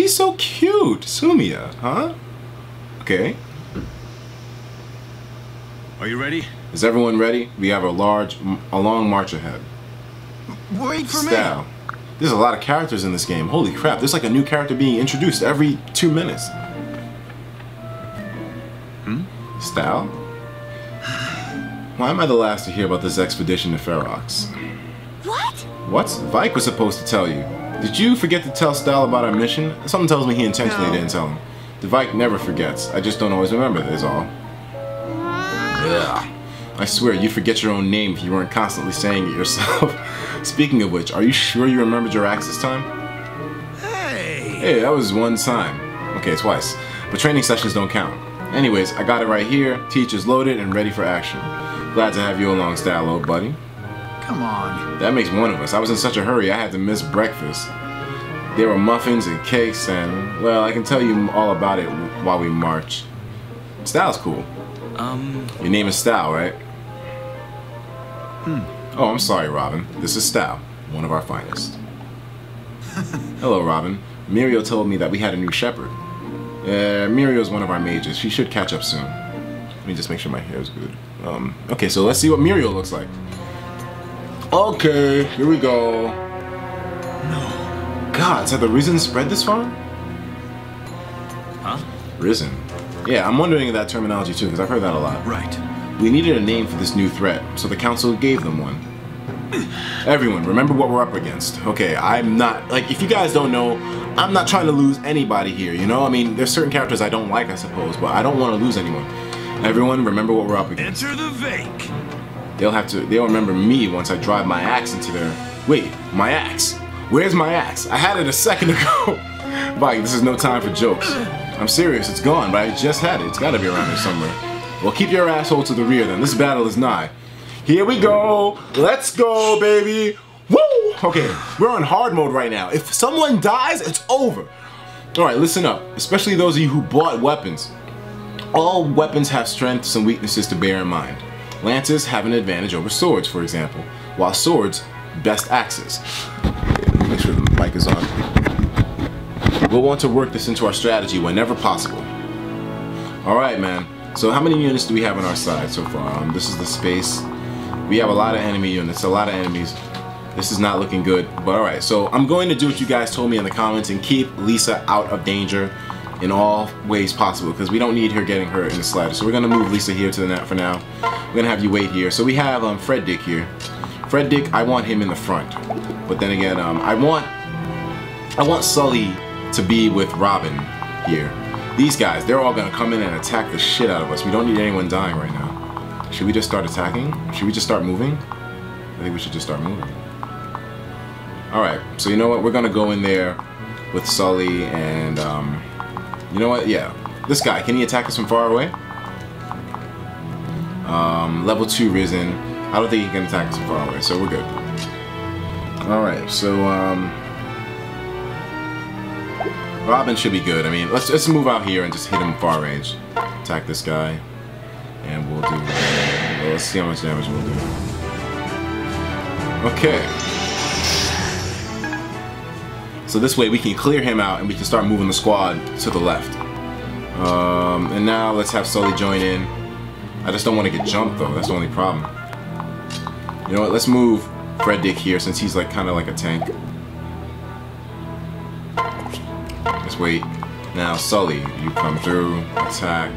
She's so cute. Sumia, huh? Okay. Are you ready? Is everyone ready? We have a large, a long march ahead. Wait for me. Style. There's a lot of characters in this game. Holy crap, there's like a new character being introduced every two minutes. Hmm? Style? Why am I the last to hear about this expedition to Ferox? What? What? Vaike was supposed to tell you. Did you forget to tell Style about our mission? Something tells me he intentionally No. didn't tell him. The Vaike never forgets. I just don't always remember, is all. Yeah. I swear, you forget your own name if you weren't constantly saying it yourself. Speaking of which, are you sure you remembered your axe this time? Hey! Hey, that was one time. Okay, twice. But training sessions don't count. Anyways, I got it right here. Teacher's loaded and ready for action. Glad to have you along, Style, old buddy. Come on. That makes one of us. I was in such a hurry I had to miss breakfast. There were muffins and cakes and, well, I can tell you all about it while we march. Style's cool. Um, Your name is Style, right? Hmm. Oh, I'm sorry, Robin. This is Style, one of our finest. Hello, Robin. Miriel told me that we had a new shepherd. Uh, Miriel's one of our mages. She should catch up soon. Let me just make sure my hair is good. Um, okay, so let's see what Miriel looks like. Okay, here we go. No. God, has the Risen spread this far? huh? Risen. Yeah, I'm wondering that terminology too, because I've heard that a lot. Right. We needed a name for this new threat, so the council gave them one. Everyone, remember what we're up against. Okay, I'm not, like, if you guys don't know, I'm not trying to lose anybody here, you know? I mean, there's certain characters I don't like, I suppose, but I don't want to lose anyone. Everyone, remember what we're up against. Enter the Vake. They'll have to, they'll remember me once I drive my axe into their, wait, my axe? Where's my axe? I had it a second ago. Mike, this is no time for jokes. I'm serious, it's gone, but I just had it. It's gotta be around here somewhere. Well, keep your asshole to the rear then. This battle is nigh. Here we go. Let's go, baby. Woo! Okay, we're on hard mode right now. If someone dies, it's over. All right, listen up, especially those of you who bought weapons. All weapons have strengths and weaknesses to bear in mind. Lances have an advantage over swords, for example, while swords, best axes. Make sure the mic is on. We'll want to work this into our strategy whenever possible. Alright, man. So how many units do we have on our side so far? Um, this is the space. We have a lot of enemy units, a lot of enemies. This is not looking good, but alright. So I'm going to do what you guys told me in the comments and keep Lissa out of danger in all ways possible because we don't need her getting hurt in the slightest. So we're gonna move Lissa here to the net for now. We're gonna have you wait here. So we have um, Frederick here. Frederick, I want him in the front. But then again, um, I want I want Sully to be with Robin here. These guys, they're all gonna come in and attack the shit out of us. We don't need anyone dying right now. Should we just start attacking? Should we just start moving? I think we should just start moving. Alright, so you know what? We're gonna go in there with Sully and um, you know what? Yeah. This guy, can he attack us from far away? Um, level 2 Risen. I don't think he can attack us from far away, so we're good. Alright, so um Robin should be good. I mean, let's let's move out here and just hit him far range. Attack this guy. And we'll do let's see how much damage we'll do. Okay. So this way we can clear him out and we can start moving the squad to the left. Um, and now let's have Sully join in. I just don't want to get jumped though, that's the only problem. You know what, let's move Frederick here since he's like kind of like a tank. Let's wait. Now Sully, you come through, attack.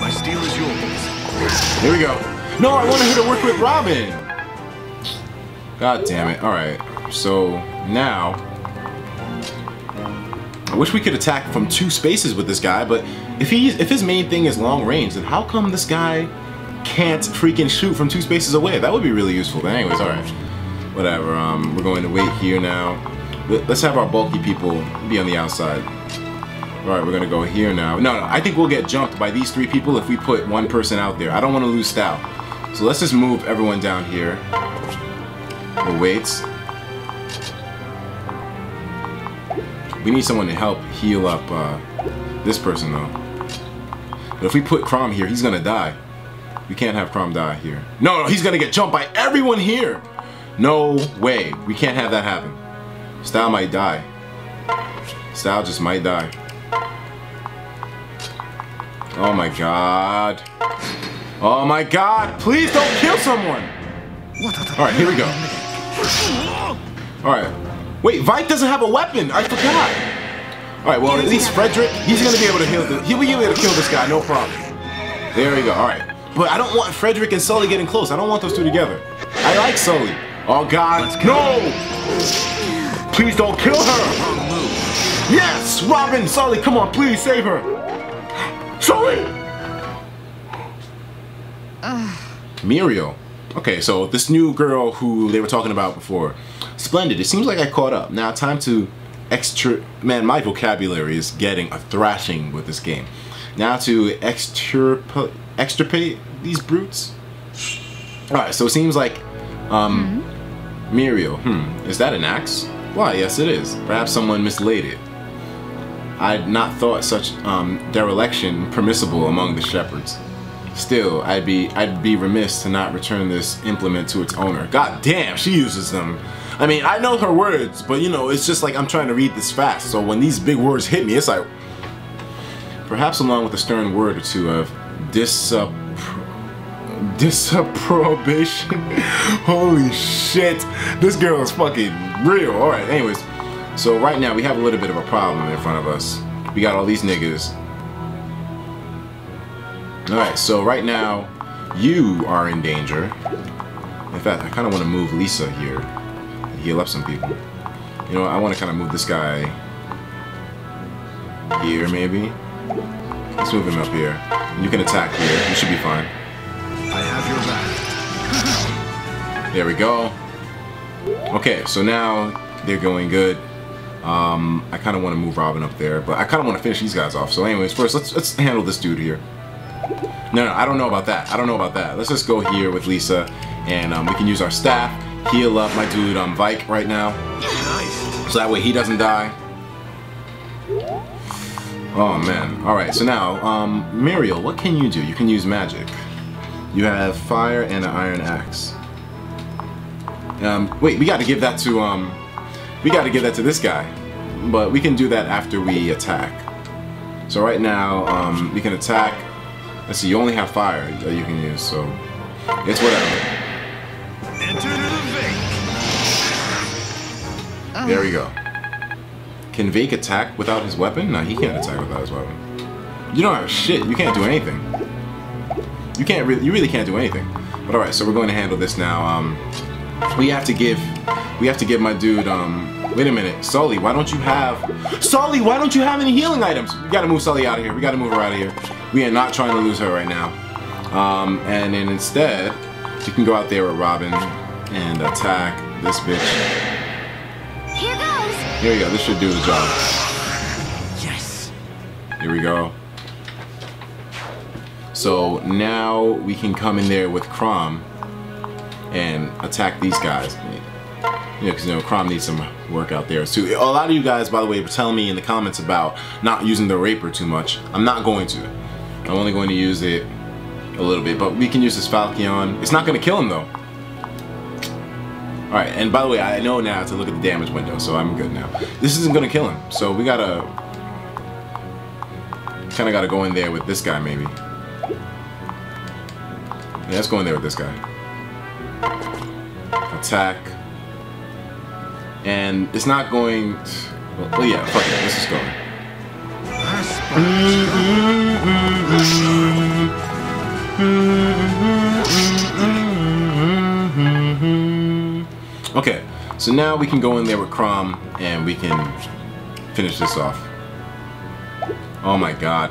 My steel is yours. Here we go. No, I wanted her to work with Robin. God damn it. Alright. So now I wish we could attack from two spaces with this guy, but if he's if his main thing is long range, then how come this guy can't freaking shoot from two spaces away? That would be really useful. But anyways, alright. Whatever. Um we're going to wait here now. Let- Let's have our bulky people be on the outside. Alright, we're gonna go here now. No, no, I think we'll get jumped by these three people if we put one person out there. I don't want to lose style. So let's just move everyone down here. We'll. We need someone to help heal up uh, this person though. But if we put Chrom here, he's gonna die. We can't have Chrom die here. No, no, he's gonna get jumped by everyone here. No way. We can't have that happen. Style might die. Style just might die. Oh my god. Oh my god, please don't kill someone! Alright, here we go. Alright. Wait, Vaike doesn't have a weapon! I forgot! Alright, well at least Frederick, he's gonna be able to heal the, he'll be able to kill this guy, no problem. There we go, alright. But I don't want Frederick and Sully getting close. I don't want those two together. I like Sully. Oh god, no! Please don't kill her! Yes! Robin! Sully, come on, please save her! Sully! Miriel. Okay, so this new girl who they were talking about before. Splendid. It seems like I caught up. Now time to extra man, my vocabulary is getting a thrashing with this game. Now to extirpate extirpate these brutes. Alright, so it seems like um Miriel. Hmm. Is that an axe? Why, yes it is. Perhaps someone mislaid it. I'd not thought such um, dereliction permissible among the shepherds. Still, I'd be I'd be remiss to not return this implement to its owner. God damn, she uses them. I mean, I know her words, but you know, it's just like I'm trying to read this fast. So when these big words hit me, it's like perhaps along with a stern word or two of disapp disapprobation. Holy shit, this girl is fucking real. All right, anyways. So right now we have a little bit of a problem in front of us. We got all these niggas. Alright, so right now you are in danger. In fact, I kind of want to move Lissa here. and Heal up some people. You know I want to kind of move this guy here maybe. Let's move him up here. You can attack here. You should be fine. I have your back. There we go. Okay, so now they're going good. Um, I kind of want to move Robin up there, but I kind of want to finish these guys off. So anyways, first let's let's handle this dude here. No, no, I don't know about that. I don't know about that. Let's just go here with Lissa, and um, we can use our staff, heal up my dude um, Vaike right now, Nice. so that way he doesn't die. Oh man. All right. So now, um, Miriel, what can you do? You can use magic. You have fire and an iron axe. Um, wait, we got to give that to um, we got to give that to this guy, but we can do that after we attack. So right now, um, we can attack. Let's see, you only have fire that you can use, so it's whatever. Enter the Vake. There we go. Can Vake attack without his weapon? No, he can't attack without his weapon. You don't have shit. You can't do anything. You can't really. You really can't do anything. But all right, so we're going to handle this now. Um, we have to give. We have to give my dude. Um, wait a minute, Sully. Why don't you have? Sully, why don't you have any healing items? We gotta move Sully out of here. We gotta move her out of here. We are not trying to lose her right now. Um, and then instead, you can go out there with Robin and attack this bitch. Here goes. Here we go. This should do the job. Yes. Here we go. So now we can come in there with Chrom and attack these guys. Yeah, because you know Chrom needs some work out there too. A lot of you guys, by the way, were telling me in the comments about not using the Rapier too much. I'm not going to. I'm only going to use it a little bit, but we can use this Falcon. It's not going to kill him though. All right, and by the way, I know now to look at the damage window, so I'm good now. This isn't going to kill him, so we gotta kind of got to go in there with this guy, maybe. Yeah, let's go in there with this guy. Attack. And it's not going... Well, well, yeah, fuck it. Let's just go. Okay, so now we can go in there with Chrom and we can finish this off. Oh my god.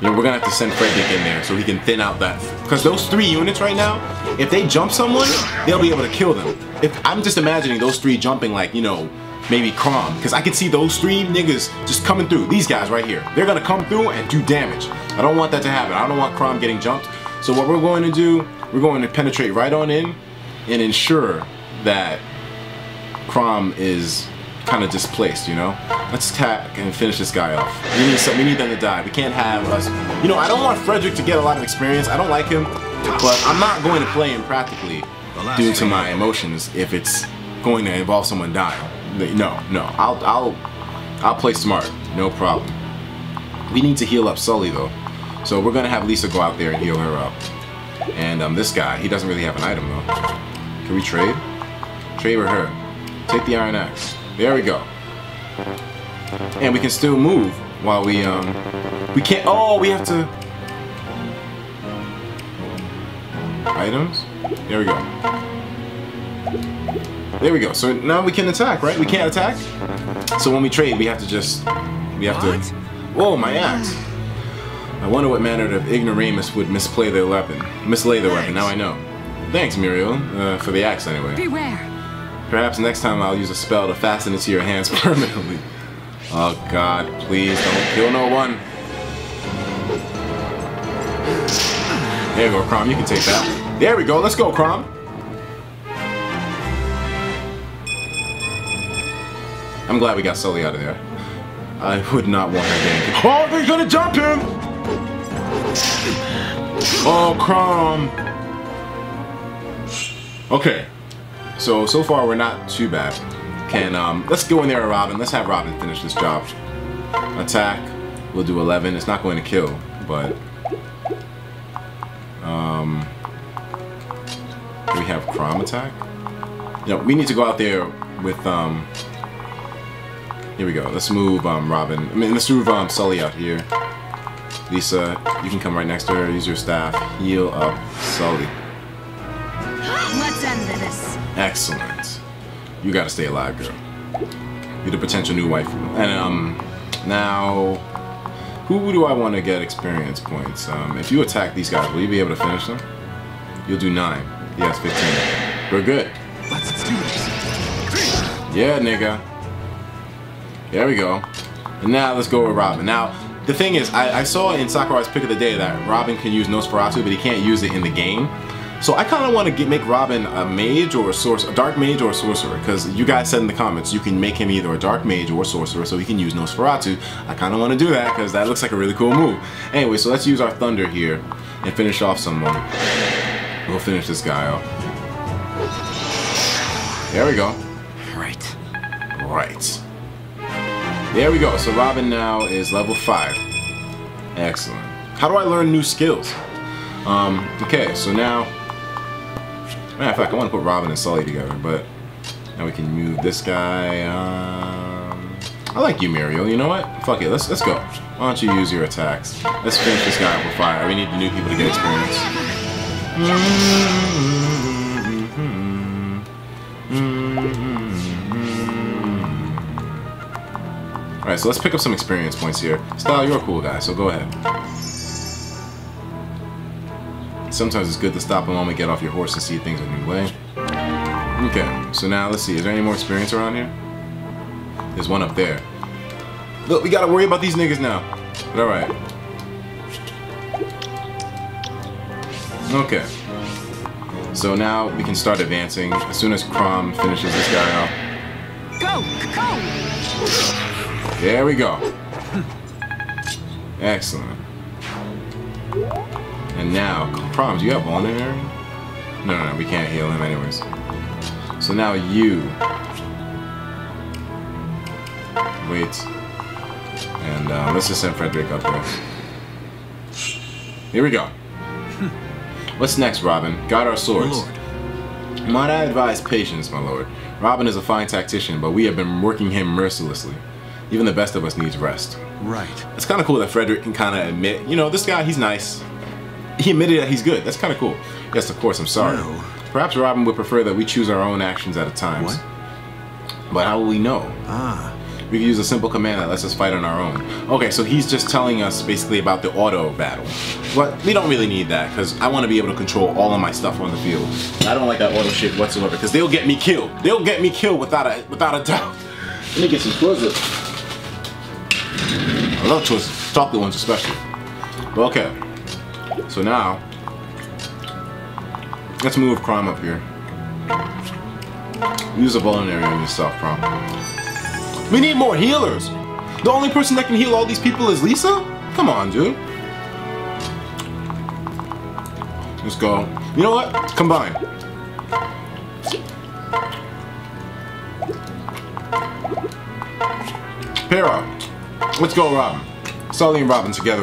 You know, we're gonna have to send Frederick in there so he can thin out that. Because those three units right now, if they jump someone, they'll be able to kill them. If I'm just imagining those three jumping like, you know, maybe Chrom. Because I can see those three niggas just coming through. These guys right here. They're gonna come through and do damage. I don't want that to happen. I don't want Chrom getting jumped. So what we're going to do, we're going to penetrate right on in and ensure that Chrom is kind of displaced, you know? Let's attack and finish this guy off. We need some, we need them to die. We can't have us. You know, I don't want Frederick to get a lot of experience. I don't like him, but I'm not going to play him practically due to my emotions if it's going to involve someone dying. No, no. I'll I'll I'll play smart. No problem. We need to heal up Sully though. So we're gonna have Lissa go out there and heal her up. And um, this guy, he doesn't really have an item though. Can we trade? Trade with her. Take the Iron Axe. There we go. And we can still move while we um we can't oh we have to items? There we go. There we go. So now we can attack, right? We can't attack? So when we trade, we have to just... We have What? to... Whoa, my axe! I wonder what manner of ignoramus would misplay their weapon. Mislay their weapon, now I know. Thanks, Miriel, uh, for the axe anyway. Beware. Perhaps next time I'll use a spell to fasten it to your hands permanently. Oh god, please don't kill no one. There you go, Chrom, you can take that. There we go, let's go, Chrom. I'm glad we got Sully out of there. I would not want her getting Oh, they're gonna jump him! Oh, Chrom! Okay, so, so far we're not too bad. Can, um, let's go in there, Robin. Let's have Robin finish this job. Attack, we'll do 11. It's not going to kill, but, um, do we have Chrom attack? No, we need to go out there with, um, here we go. Let's move, um, Robin. I mean, let's move, um, Sully out here. Lissa, you can come right next to her. Use your staff. Heal up Sully. Let's end this. Excellent. You gotta stay alive, girl. You're the potential new wife. And um, now, who do I want to get experience points? Um, if you attack these guys, will you be able to finish them? You'll do nine. Yes, 15. We're good. Let's do this. Yeah, nigga. There we go. And now let's go with Robin. Now, the thing is, I, I saw in Sakurai's pick of the day that Robin can use Nosferatu, but he can't use it in the game. So I kind of want to make Robin a mage or a sorcerer, a dark mage or a sorcerer, because you guys said in the comments you can make him either a dark mage or a sorcerer, so he can use Nosferatu. I kind of want to do that because that looks like a really cool move. Anyway, so let's use our thunder here and finish off someone. We'll finish this guy off. There we go. Right. Right. There we go. So Robin now is level 5. Excellent. How do I learn new skills? Um, okay, so now... Matter of fact, I want to put Robin and Sully together, but... Now we can move this guy, um... I like you, Miriel. You know what? Fuck it. Let's, let's go. Why don't you use your attacks? Let's finish this guy up with fire. We need the new people to get experience. Alright, so let's pick up some experience points here. Style, you're a cool guy, so go ahead. Sometimes it's good to stop a moment, get off your horse, and see things a new way. Okay, so now let's see. Is there any more experience around here? There's one up there. Look, we gotta worry about these niggas now. But alright. Okay. So now we can start advancing. As soon as Chrom finishes this guy off. Go, go. There we go. Excellent. Now, do you have vulnerary? No, no, no, we can't heal him anyways. So now you. Wait. And uh, let's just send Frederick up there. Here we go. What's next, Robin? Got our swords. Might I advise patience, my lord. Robin is a fine tactician, but we have been working him mercilessly. Even the best of us needs rest. Right. It's kind of cool that Frederick can kind of admit, you know, this guy, he's nice. He admitted that he's good. That's kind of cool. Yes, of course, I'm sorry. No. Perhaps Robin would prefer that we choose our own actions at a time. What? But how will we know? Ah. We can use a simple command that lets us fight on our own. Okay, so he's just telling us basically about the auto battle. But we don't really need that because I want to be able to control all of my stuff on the field. I don't like that auto shit whatsoever because they'll get me killed. They'll get me killed without a without a doubt. Let me get some Twizzlers. I love Twizzlers, chocolate ones especially. But okay, so now let's move Crime up here. Use a vulnerary on yourself, Crime. We need more healers. The only person that can heal all these people is Lissa? Come on, dude. Let's go. You know what? Combine. Pair up. Let's go, Robin. Sully and Robin together.